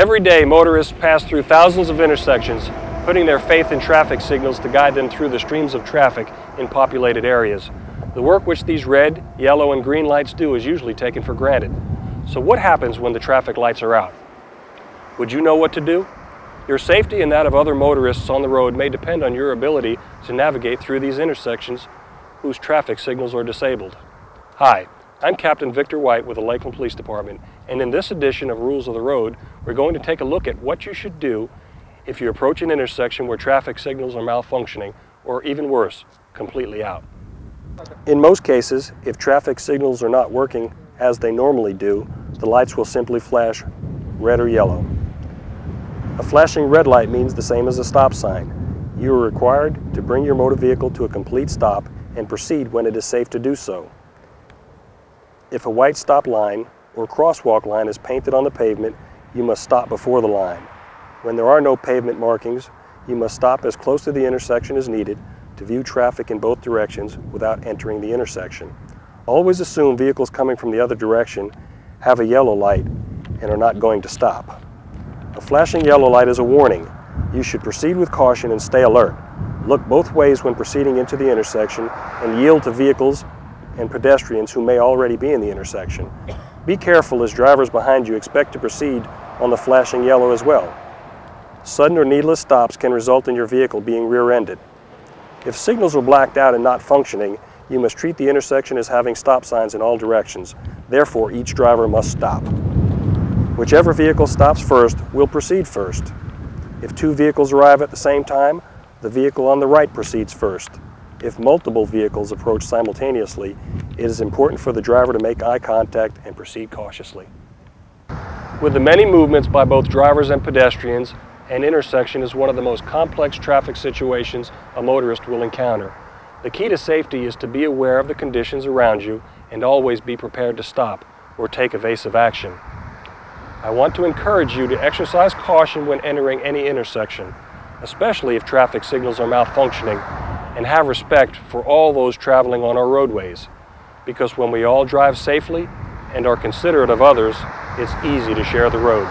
Every day, motorists pass through thousands of intersections, putting their faith in traffic signals to guide them through the streams of traffic in populated areas. The work which these red, yellow, and green lights do is usually taken for granted. So what happens when the traffic lights are out? Would you know what to do? Your safety and that of other motorists on the road may depend on your ability to navigate through these intersections whose traffic signals are disabled. Hi, I'm Captain Victor White with the Lakeland Police Department, and in this edition of Rules of the Road, we're going to take a look at what you should do if you approach an intersection where traffic signals are malfunctioning, or even worse, completely out. In most cases, if traffic signals are not working as they normally do, the lights will simply flash red or yellow. A flashing red light means the same as a stop sign. You are required to bring your motor vehicle to a complete stop and proceed when it is safe to do so. If a white stop line or crosswalk line is painted on the pavement, you must stop before the line. When there are no pavement markings, you must stop as close to the intersection as needed to view traffic in both directions without entering the intersection. Always assume vehicles coming from the other direction have a yellow light and are not going to stop. A flashing yellow light is a warning. You should proceed with caution and stay alert. Look both ways when proceeding into the intersection and yield to vehicles and pedestrians who may already be in the intersection. Be careful as drivers behind you expect to proceed on the flashing yellow as well. Sudden or needless stops can result in your vehicle being rear-ended. If signals are blacked out and not functioning, you must treat the intersection as having stop signs in all directions. Therefore, each driver must stop. Whichever vehicle stops first will proceed first. If two vehicles arrive at the same time, the vehicle on the right proceeds first. If multiple vehicles approach simultaneously, it is important for the driver to make eye contact and proceed cautiously. With the many movements by both drivers and pedestrians, an intersection is one of the most complex traffic situations a motorist will encounter. The key to safety is to be aware of the conditions around you and always be prepared to stop or take evasive action. I want to encourage you to exercise caution when entering any intersection, especially if traffic signals are malfunctioning, and have respect for all those traveling on our roadways. Because when we all drive safely and are considerate of others, it's easy to share the road.